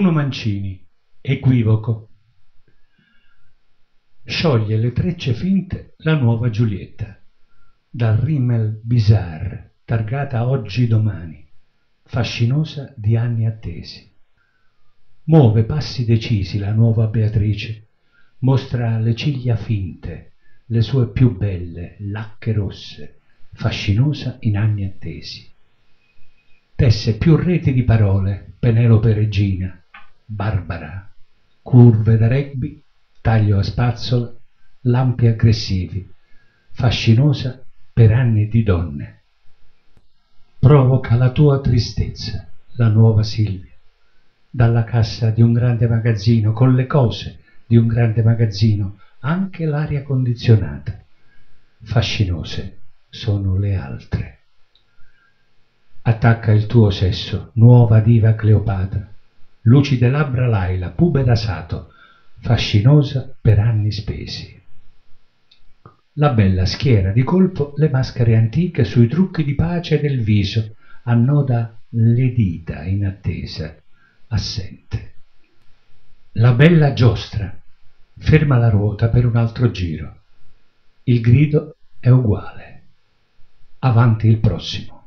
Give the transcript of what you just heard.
Bruno Mancini, equivoco. Scioglie le trecce finte la nuova Giulietta, dal rimmel bizarre, targata oggi domani, fascinosa di anni attesi. Muove passi decisi la nuova Beatrice, mostra le ciglia finte, le sue più belle lacche rosse, fascinosa in anni attesi. Tesse più reti di parole, Penelope Regina, Barbara, curve da rugby, taglio a spazzola, lampi aggressivi, fascinosa per anni di donne. Provoca la tua tristezza, la nuova Silvia, dalla cassa di un grande magazzino, con le cose di un grande magazzino, anche l'aria condizionata. Fascinose sono le altre. Attacca il tuo sesso, nuova diva Cleopatra, lucide labbra Laila, pubera Sato, fascinosa per anni spesi. La bella schiera di colpo le maschere antiche sui trucchi di pace del viso, annoda le dita in attesa, assente. La bella giostra ferma la ruota per un altro giro. Il grido è uguale. Avanti il prossimo.